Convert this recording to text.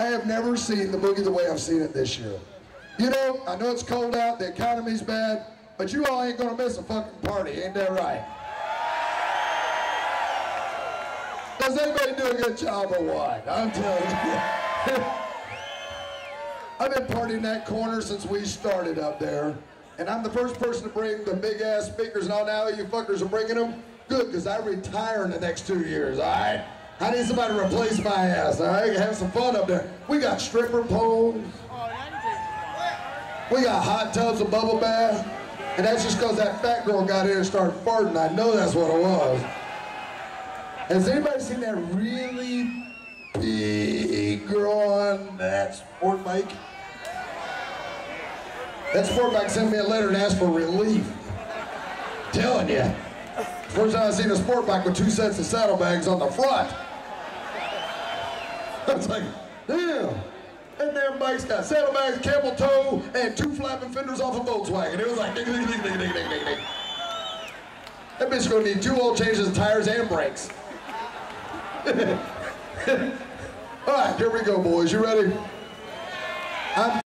I have never seen the boogie the way I've seen it this year. You know, I know it's cold out, the economy's bad, but you all ain't gonna miss a fucking party, ain't that right? Does anybody do a good job or what? I'm telling you. I've been partying that corner since we started up there. And I'm the first person to bring the big ass speakers and all now you fuckers are bringing them. Good, because I retire in the next two years, all right? I need somebody to replace my ass, all right? Have some fun up there. We got stripper poles. We got hot tubs of bubble bath. And that's just because that fat girl got in and started farting. I know that's what it was. Has anybody seen that really big girl on that sport bike? That sport bike sent me a letter and asked for relief. Telling you. First time I seen a sport bike with two sets of saddlebags on the front. I was like, damn. That damn bike's got saddlebags, camel toe, and two flapping fenders off a Volkswagen. It was like ding, ding, ding, ding, ding, ding, ding, ding. That bitch gonna need two oil changes of tires and brakes. All right, here we go, boys. You ready? I'm